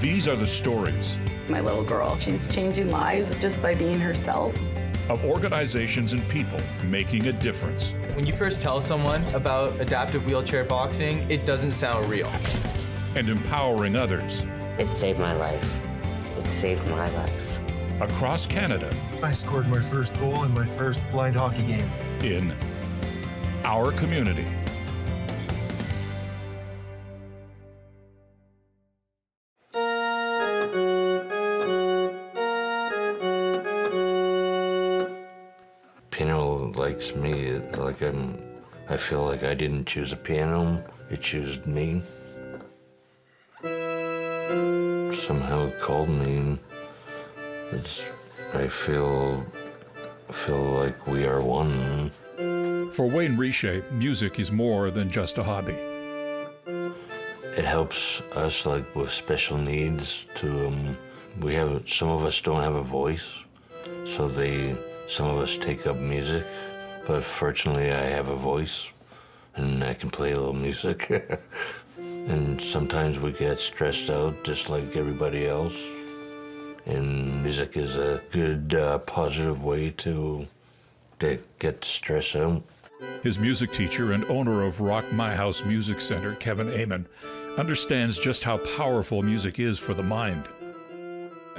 These are the stories My little girl, she's changing lives just by being herself. of organizations and people making a difference. When you first tell someone about adaptive wheelchair boxing, it doesn't sound real. and empowering others It saved my life. It saved my life. across Canada I scored my first goal in my first blind hockey game. in our community. Likes me. Like I'm, I feel like I didn't choose a piano; it chose me. Somehow it called me. And it's, I feel, feel like we are one. For Wayne Riche, music is more than just a hobby. It helps us like with special needs to. Um, we have some of us don't have a voice, so they some of us take up music. But fortunately, I have a voice, and I can play a little music. and sometimes we get stressed out, just like everybody else. And music is a good, uh, positive way to, to get stress out. His music teacher and owner of Rock My House Music Center, Kevin Eamon, understands just how powerful music is for the mind.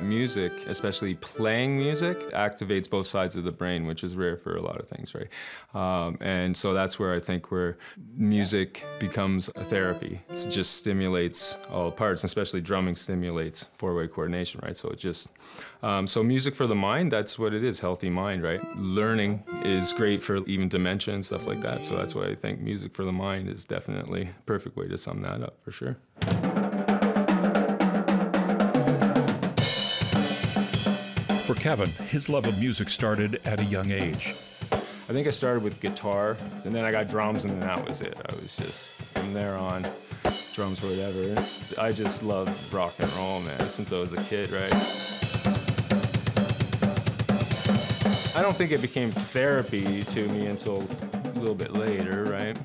Music, especially playing music, activates both sides of the brain, which is rare for a lot of things, right? Um, and so that's where I think where music becomes a therapy. It just stimulates all parts, especially drumming stimulates four-way coordination, right? So it just, um, so music for the mind, that's what it is, healthy mind, right? Learning is great for even dementia and stuff like that. So that's why I think music for the mind is definitely a perfect way to sum that up for sure. For Kevin, his love of music started at a young age. I think I started with guitar, and then I got drums, and then that was it. I was just, from there on, drums, or whatever. I just love rock and roll, man, since I was a kid, right? I don't think it became therapy to me until a little bit later, right?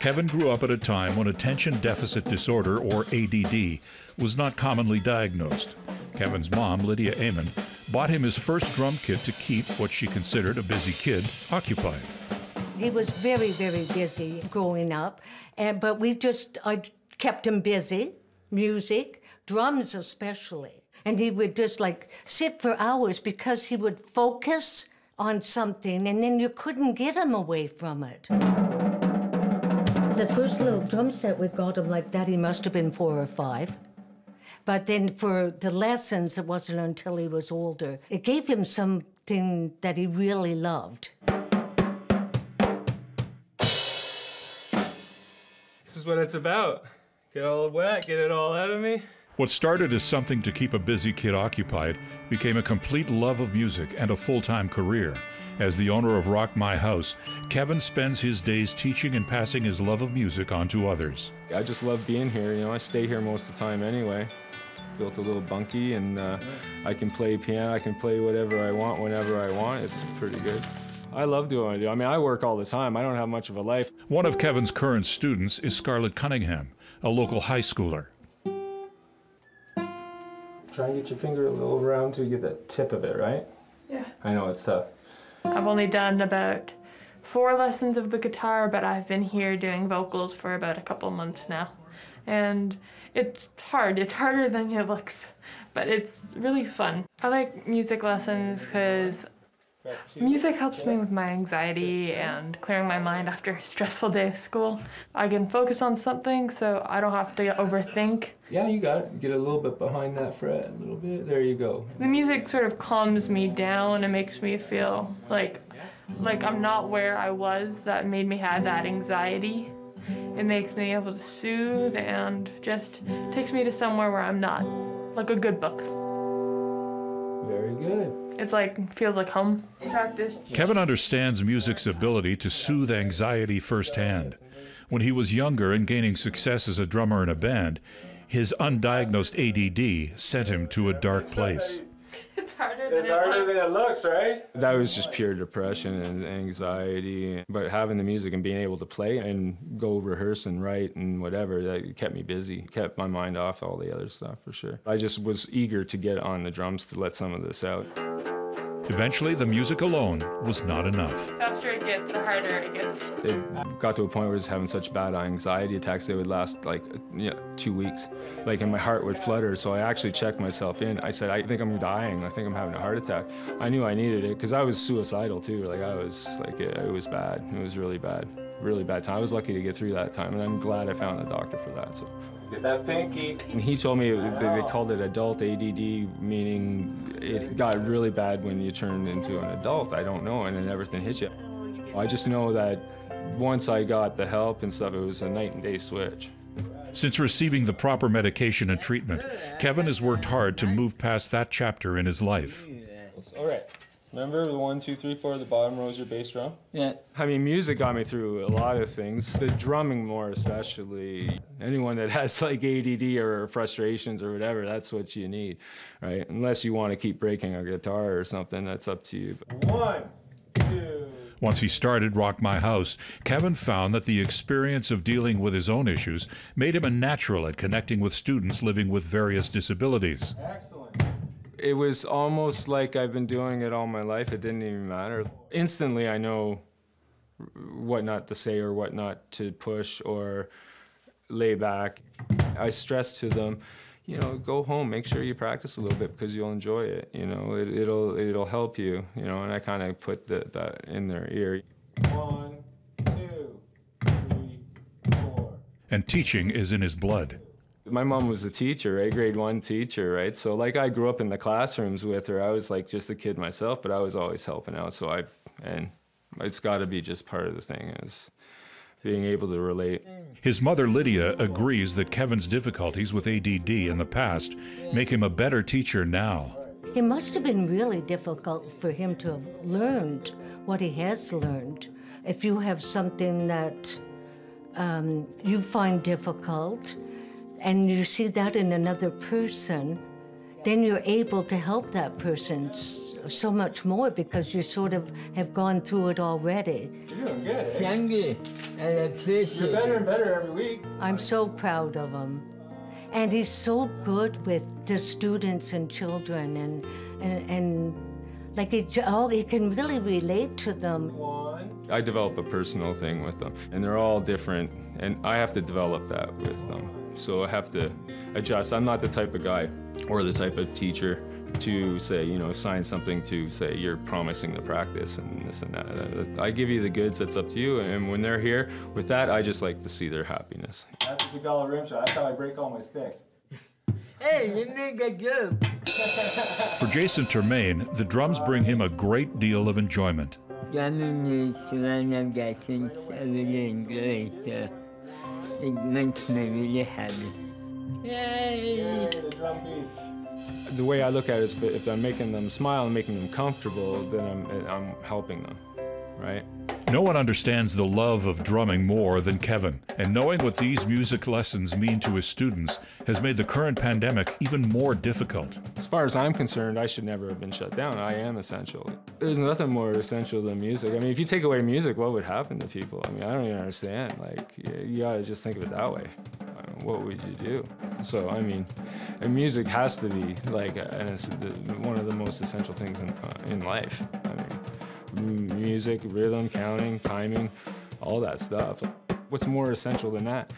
Kevin grew up at a time when attention deficit disorder, or ADD, was not commonly diagnosed. Kevin's mom, Lydia Eamon, bought him his first drum kit to keep what she considered a busy kid occupied. He was very, very busy growing up, and but we just I kept him busy, music, drums especially, and he would just like sit for hours because he would focus on something, and then you couldn't get him away from it. The first little drum set we got him like that, he must have been four or five. But then for the lessons, it wasn't until he was older. It gave him something that he really loved. This is what it's about. Get all wet, get it all out of me. What started as something to keep a busy kid occupied became a complete love of music and a full time career. As the owner of Rock My House, Kevin spends his days teaching and passing his love of music on to others. I just love being here. You know, I stay here most of the time anyway. Built a little bunkie, and uh, I can play piano. I can play whatever I want, whenever I want. It's pretty good. I love doing what I do. I mean, I work all the time. I don't have much of a life. One of Kevin's current students is Scarlett Cunningham, a local high schooler. Try and get your finger a little around to get the tip of it, right? Yeah. I know it's tough. I've only done about four lessons of the guitar, but I've been here doing vocals for about a couple months now. And it's hard. It's harder than it looks, but it's really fun. I like music lessons because music helps me with my anxiety and clearing my mind after a stressful day of school. I can focus on something so I don't have to overthink. Yeah, you got it. Get a little bit behind that fret, a little bit. There you go. The music sort of calms me down and makes me feel like like I'm not where I was that made me have that anxiety. It makes me able to soothe and just takes me to somewhere where I'm not. Like a good book. Very good. It's like feels like home. Practice. Kevin understands music's ability to soothe anxiety firsthand. When he was younger and gaining success as a drummer in a band, his undiagnosed ADD sent him to a dark place. It's harder than it looks. looks, right? That was just pure depression and anxiety. But having the music and being able to play and go rehearse and write and whatever, that kept me busy, kept my mind off all the other stuff for sure. I just was eager to get on the drums to let some of this out. Eventually, the music alone was not enough. The faster it gets, the harder it gets. It got to a point where I was having such bad anxiety attacks they would last like yeah, two weeks. Like, and my heart would flutter. So I actually checked myself in. I said, I think I'm dying. I think I'm having a heart attack. I knew I needed it because I was suicidal too. Like, I was like, it, it was bad. It was really bad, really bad time. I was lucky to get through that time, and I'm glad I found the doctor for that. So. Get that pinky. And he told me that they called it adult ADD, meaning it got really bad when you turned into an adult. I don't know, and then everything hits you. I just know that once I got the help and stuff, it was a night and day switch. Since receiving the proper medication and treatment, Kevin has worked hard to move past that chapter in his life. All right. Remember the one, two, three, four, the bottom row is your bass drum? Yeah. I mean, music got me through a lot of things. The drumming more especially. Anyone that has like ADD or frustrations or whatever, that's what you need, right? Unless you want to keep breaking a guitar or something, that's up to you. One, two. Once he started Rock My House, Kevin found that the experience of dealing with his own issues made him a natural at connecting with students living with various disabilities. Excellent. It was almost like I've been doing it all my life. It didn't even matter. Instantly, I know what not to say or what not to push or lay back. I stress to them, you know, go home, make sure you practice a little bit because you'll enjoy it. You know, it, it'll it'll help you. You know, and I kind of put the, that in their ear. One, two, three, four. And teaching is in his blood. My mom was a teacher, right? Grade one teacher, right? So like I grew up in the classrooms with her. I was like just a kid myself, but I was always helping out. So I've and it's got to be just part of the thing is being able to relate. His mother, Lydia, agrees that Kevin's difficulties with ADD in the past make him a better teacher now. It must have been really difficult for him to have learned what he has learned. If you have something that um, you find difficult and you see that in another person, then you're able to help that person so much more because you sort of have gone through it already. You're doing good. Thank you. I appreciate you're better and better every week. I'm so proud of him. And he's so good with the students and children and and, and like he, oh, he can really relate to them. One. I develop a personal thing with them, and they're all different, and I have to develop that with them. So I have to adjust. I'm not the type of guy or the type of teacher to say, you know, sign something to say you're promising the practice and this and that. Uh, I give you the goods, that's up to you. And when they're here with that, I just like to see their happiness. That's what we call a rim shot. That's how I break all my sticks. Hey, you make a joke. For Jason Termaine, the drums bring him a great deal of enjoyment. Drumming is one of the things I really enjoy, so it makes me really happy. Yay! Yay, the drum beats. The way I look at it is if I'm making them smile and making them comfortable, then I'm, I'm helping them, right? No one understands the love of drumming more than Kevin, and knowing what these music lessons mean to his students has made the current pandemic even more difficult. As far as I'm concerned, I should never have been shut down. I am essential. There's nothing more essential than music. I mean, if you take away music, what would happen to people? I mean, I don't even understand. Like, you, gotta just think of it that way. I mean, what would you do? So, I mean, and music has to be like an, one of the most essential things in, uh, in life. I mean, music, rhythm, counting, timing, all that stuff. What's more essential than that?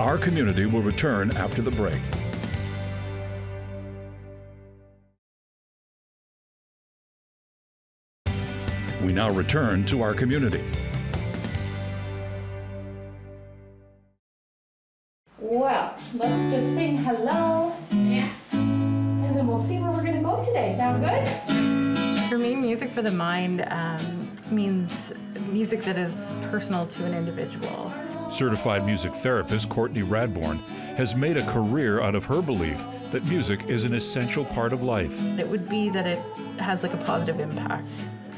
Our community will return after the break. We now return to our community. For me, music for the mind um, means music that is personal to an individual. Certified music therapist Courtney Radborn has made a career out of her belief that music is an essential part of life. It would be that it has like a positive impact.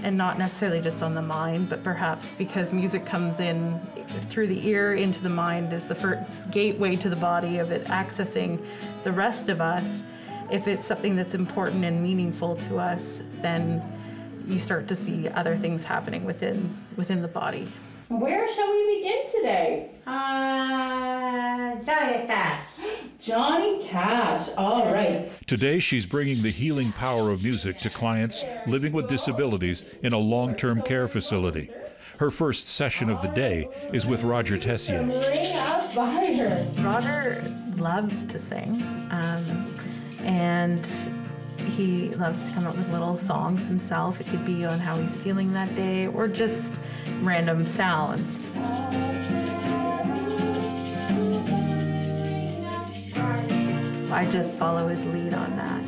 and not necessarily just on the mind, but perhaps because music comes in through the ear into the mind is the first gateway to the body of it accessing the rest of us. If it's something that's important and meaningful to us, then you start to see other things happening within within the body. Where shall we begin today? Uh, Johnny Cash. Johnny Cash. All right. Today, she's bringing the healing power of music to clients living with disabilities in a long term care facility. Her first session of the day is with Roger Tessier. Ring up fire. Roger loves to sing, um, and he loves to come up with little songs himself. It could be on how he's feeling that day or just random sounds. I just follow his lead on that.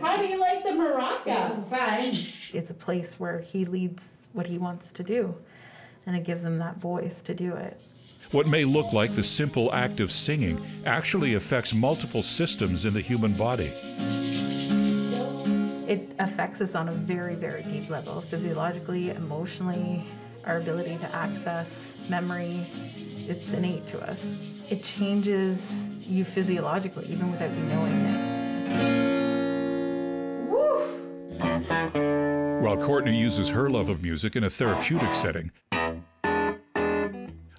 How do you like the maraca? Fine. It's a place where he leads what he wants to do, and it gives him that voice to do it. What may look like the simple act of singing actually affects multiple systems in the human body. It affects us on a very, very deep level, physiologically, emotionally, our ability to access memory. It's innate to us. It changes you physiologically, even without you knowing it. While Courtney uses her love of music in a therapeutic setting,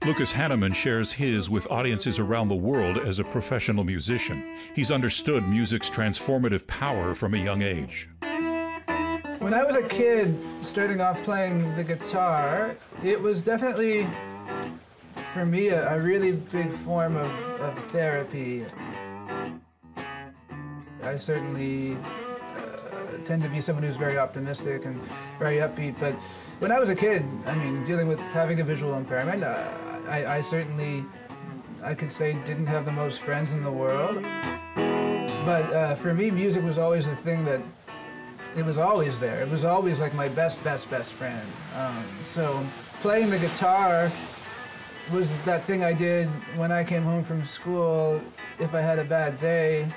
Lucas Hanneman shares his with audiences around the world as a professional musician. He's understood music's transformative power from a young age. When I was a kid, starting off playing the guitar, it was definitely, for me, a, a really big form of, of therapy. I certainly uh, tend to be someone who's very optimistic and very upbeat, but when I was a kid, I mean, dealing with having a visual impairment, uh, I, I certainly, I could say, didn't have the most friends in the world. But uh, for me, music was always the thing that it was always there. It was always like my best, best, best friend. Um, so playing the guitar was that thing I did when I came home from school. If I had a bad day,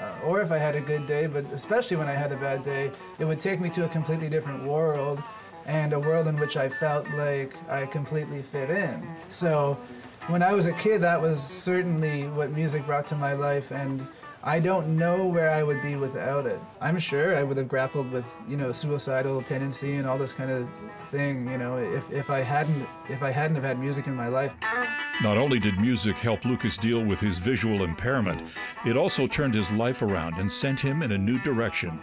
uh, or if I had a good day, but especially when I had a bad day, it would take me to a completely different world and a world in which I felt like I completely fit in. So when I was a kid, that was certainly what music brought to my life, and I don't know where I would be without it. I'm sure I would have grappled with, you know, suicidal tendency and all this kind of thing, you know, if, if I hadn't if I hadn't have had music in my life. Not only did music help Lucas deal with his visual impairment, it also turned his life around and sent him in a new direction.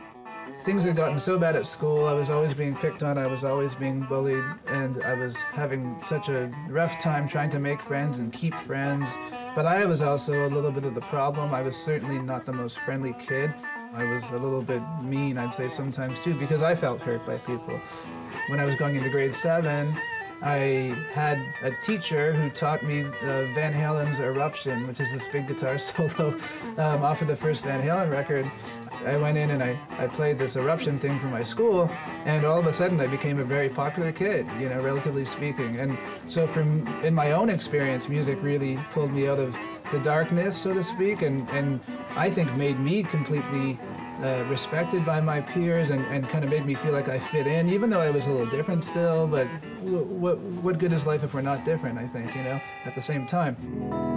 Things had gotten so bad at school. I was always being picked on. I was always being bullied. And I was having such a rough time trying to make friends and keep friends. But I was also a little bit of the problem. I was certainly not the most friendly kid. I was a little bit mean, I'd say sometimes too, because I felt hurt by people. When I was going into grade seven, I had a teacher who taught me uh, Van Halen's Eruption, which is this big guitar solo um, off of the first Van Halen record. I went in and I, I played this Eruption thing for my school, and all of a sudden I became a very popular kid, you know, relatively speaking. And so from in my own experience, music really pulled me out of the darkness, so to speak, and, and I think made me completely uh, respected by my peers and, and kind of made me feel like I fit in, even though I was a little different still. But what, what good is life if we're not different, I think, you know, at the same time.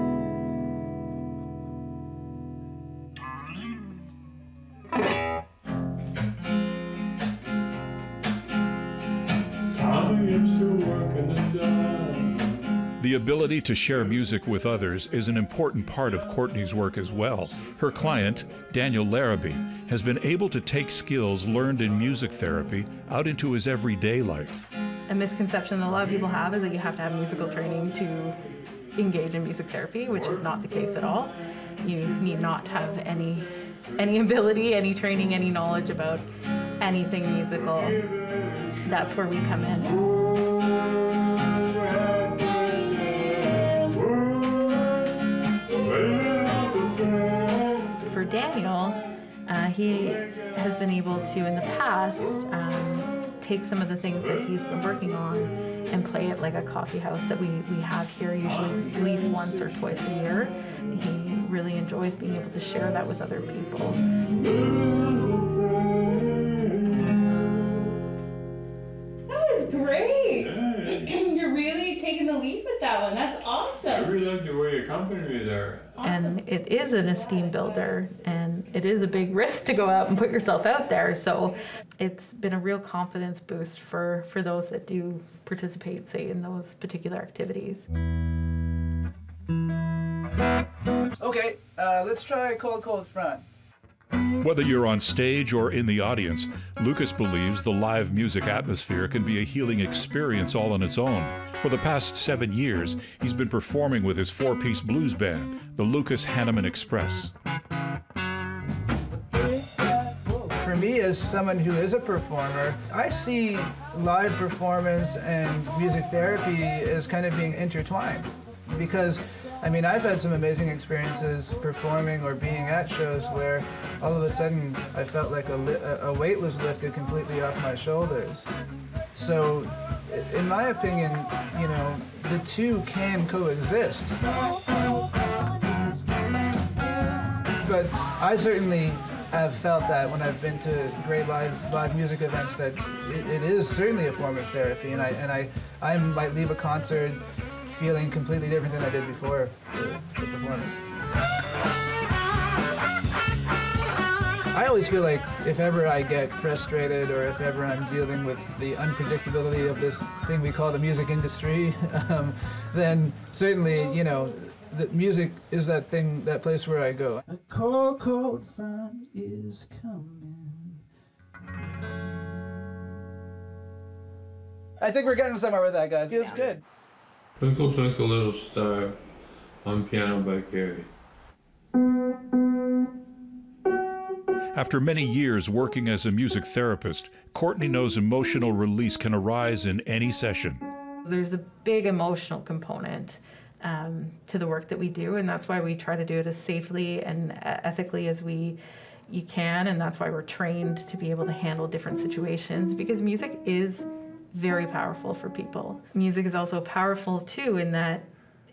The ability to share music with others is an important part of Courtney's work as well. Her client, Daniel Larrabee, has been able to take skills learned in music therapy out into his everyday life. A misconception that a lot of people have is that you have to have musical training to engage in music therapy, which is not the case at all. You need not have any any ability, any training, any knowledge about anything musical. That's where we come in. He has been able to, in the past, um, take some of the things that he's been working on and play it like a coffee house that we, we have here, usually at least once or twice a year. He really enjoys being able to share that with other people. That was great. You're really taking the lead with that one. That's awesome. I really like the way you accompany me there. And it is an esteem builder, and it is a big risk to go out and put yourself out there. So it's been a real confidence boost for, for those that do participate, say, in those particular activities. Okay, uh, let's try Cold Cold Front. Whether you're on stage or in the audience, Lucas believes the live music atmosphere can be a healing experience all on its own. For the past seven years, he's been performing with his four piece blues band, the Lucas Hanneman Express. As someone who is a performer, I see live performance and music therapy as kind of being intertwined. Because, I mean, I've had some amazing experiences performing or being at shows where all of a sudden I felt like a, a weight was lifted completely off my shoulders. So, in my opinion, you know, the two can coexist. But I certainly have felt that when I've been to great live live music events that it, it is certainly a form of therapy, and I and I I might leave a concert feeling completely different than I did before the, the performance. I always feel like if ever I get frustrated or if ever I'm dealing with the unpredictability of this thing we call the music industry, um, then certainly, you know, the music is that thing, that place where I go. A cold, cold front is coming. I think we're getting somewhere with that, guys. Feels good. Twinkle Twinkle Little Star on piano by Carrie. After many years working as a music therapist, Courtney knows emotional release can arise in any session. There's a big emotional component um, to the work that we do, and that's why we try to do it as safely and uh, ethically as we you can, and that's why we're trained to be able to handle different situations because music is very powerful for people. Music is also powerful too in that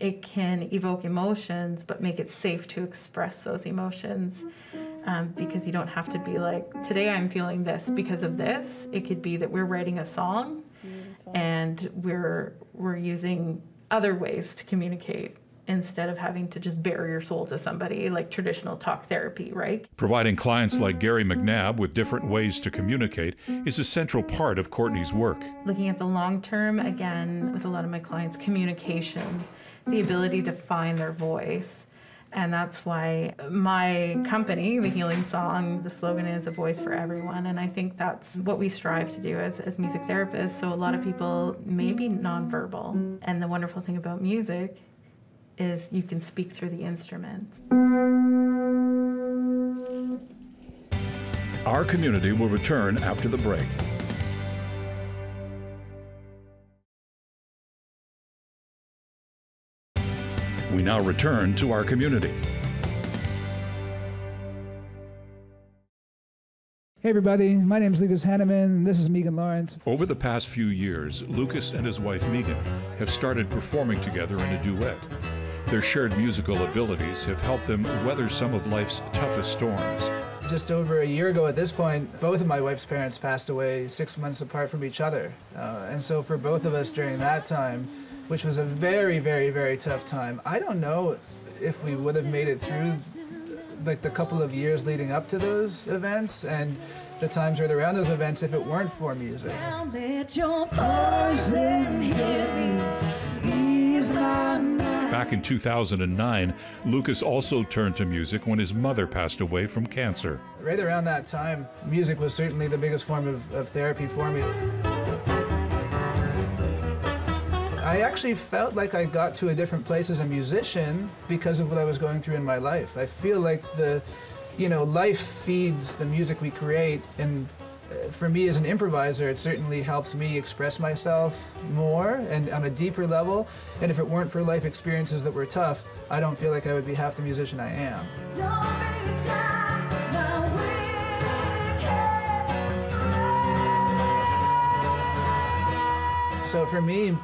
it can evoke emotions but make it safe to express those emotions um, because you don't have to be like today i'm feeling this because of this it could be that we're writing a song and we're we're using other ways to communicate instead of having to just bare your soul to somebody like traditional talk therapy right? Providing clients like mm-hmm. Gary mm-hmm. McNabb with different ways to communicate is a central part of Courtney's work. looking at the long term again with a lot of my clients communication the ability to find their voice and that's why my company the healing song the slogan is a voice for everyone. And i think that's what we strive to do as, as music therapists. So a lot of people may be nonverbal. And the wonderful thing about music is you can speak through the instruments Our community will return after the break. We now return to our community. Hey everybody, my name is Lucas Hanneman, and this is Megan Lawrence. Over the past few years, Lucas and his wife Megan have started performing together in a duet. Their shared musical abilities have helped them weather some of life's toughest storms. Just over a year ago at this point, both of my wife's parents passed away six months apart from each other. Uh, and so for both of us during that time, which was a very, very, very tough time, I don't know if we would have made it through like the couple of years leading up to those events and the times right around those events if it weren't for music. Let your poison hit me. Ease my mind. Back in 2009, Lucas also turned to music when his mother passed away from cancer. Right around that time, music was certainly the biggest form of, of therapy for me. I actually felt like I got to a different place as a musician because of what I was going through in my life. I feel like the, you know, life feeds the music we create, and uh, for me as an improviser, it certainly helps me express myself more and on a deeper level. And if it weren't for life experiences that were tough, I don't feel like I would be half the musician I am. So for me,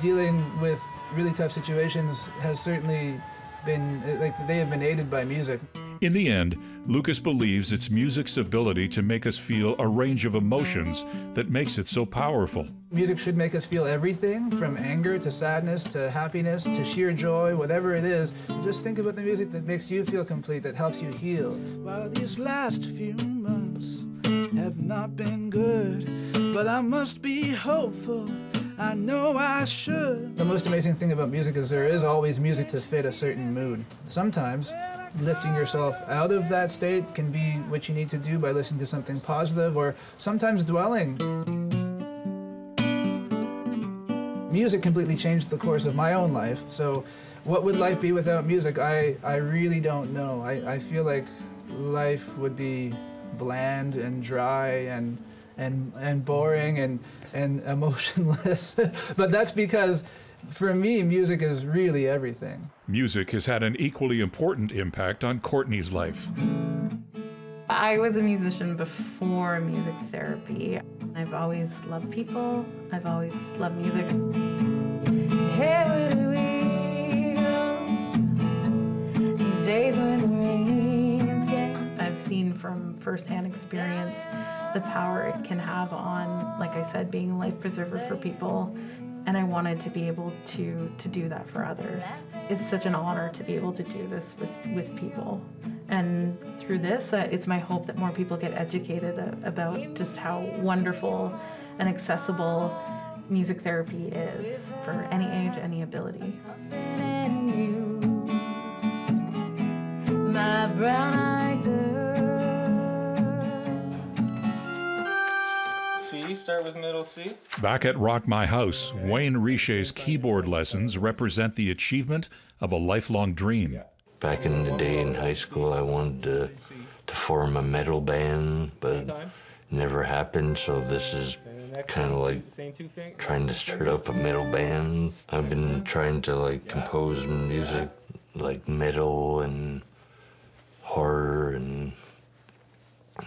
dealing with really tough situations has certainly been like they have been aided by music. In the end, Lucas believes it's music's ability to make us feel a range of emotions that makes it so powerful. Music should make us feel everything from anger to sadness to happiness to sheer joy, whatever it is. Just think about the music that makes you feel complete, that helps you heal. While these last few months have not been good, but I must be hopeful. I know I should. The most amazing thing about music is there is always music to fit a certain mood. Sometimes lifting yourself out of that state can be what you need to do by listening to something positive or sometimes dwelling. Music completely changed the course of my own life. So what would life be without music? I, I really don't know. I, I feel like life would be bland and dry and and and boring and and emotionless. but that's because for me music is really everything. Music has had an equally important impact on Courtney's life. I was a musician before music therapy. I've always loved people. I've always loved music. Here we go. Days when the rains came. I've seen from firsthand experience the power it can have on, like I said, being a life preserver for people. And I wanted to be able to to do that for others. It's such an honor to be able to do this with, with people. And through this, uh, it's my hope that more people get educated about just how wonderful and accessible music therapy is for any age, any ability. My brown-eyed start with middle C. Back at Rock My House, Wayne Richet's keyboard lessons represent the achievement of a lifelong dream. Back in the day in high school, I wanted to, to form a metal band, but never happened. So this is kind of like trying to start up a metal band. I've been trying to like compose music like metal and horror and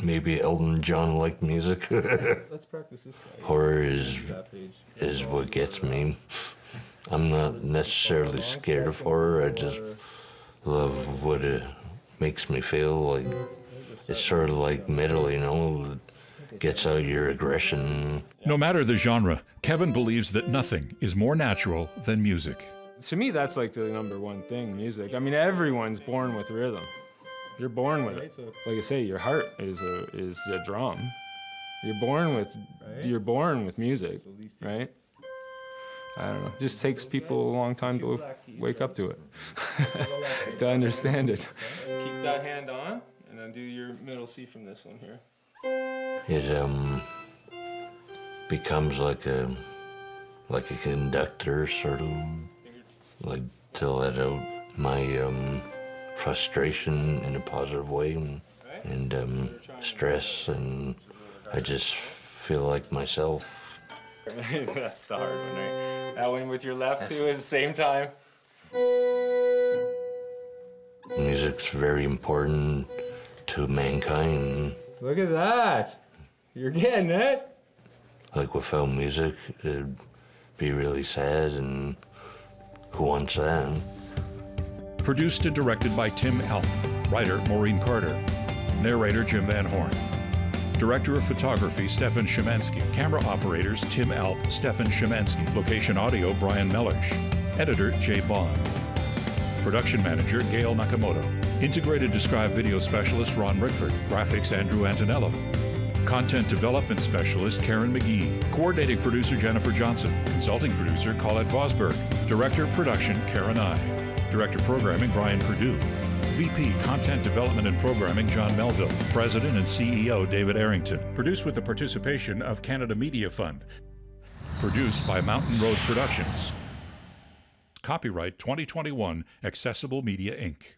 maybe Elton John like music. Let's practice this guy. horror is is what gets me. I'm not necessarily scared of horror. I just love what it makes me feel like. It's sort of like metal, you know, it gets out your aggression. No matter the genre, Kevin believes that nothing is more natural than music. To me, that's like the number one thing, music. I mean, everyone's born with rhythm. You're born with it. Like I say, your heart is a is a drum. You're born with you're born with music, right? I don't know. It just takes people a long time to wake up to it, to understand it. Keep that hand on, and then do your middle C from this one here. It um becomes like a like a conductor, sort of like to let out my um frustration in a positive way and, and um, stress, and I just feel like myself. That's the hard one, right? That one with your left too is the same time. Music's very important to mankind. Look at that. You're getting it. Like without music, it'd be really sad, and who wants that? Produced and directed by Tim Alp. Writer Maureen Carter. Narrator Jim Van Horn. Director of Photography Stefan Szymanski. Camera operators Tim Alp, Stefan Szymanski. Location audio Brian Mellersh. Editor Jay Bond. Production manager Gail Nakamoto. Integrated Describe video specialist Ron Rickford. Graphics Andrew Antonello. Content development specialist Karen McGee. Coordinating producer Jennifer Johnson. Consulting producer Colette Vosberg. Director production Karen I. Director Programming Brian Perdue. VP Content Development and Programming John Melville. President and CEO David Arrington. Produced with the participation of Canada Media Fund. Produced by Mountain Road Productions. Copyright 2021 Accessible Media Inc.